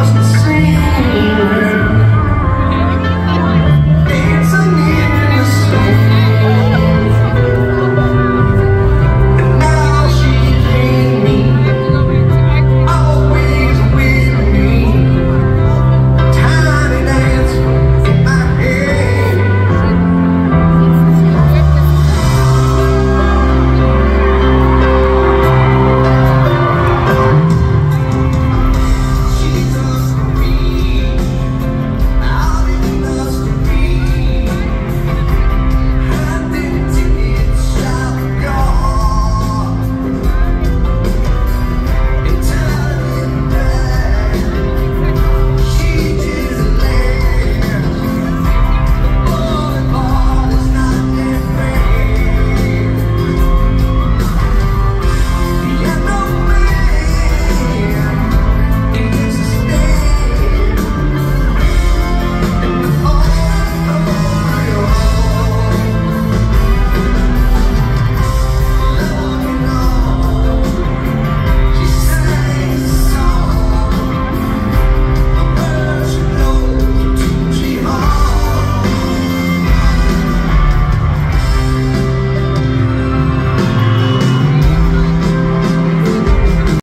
must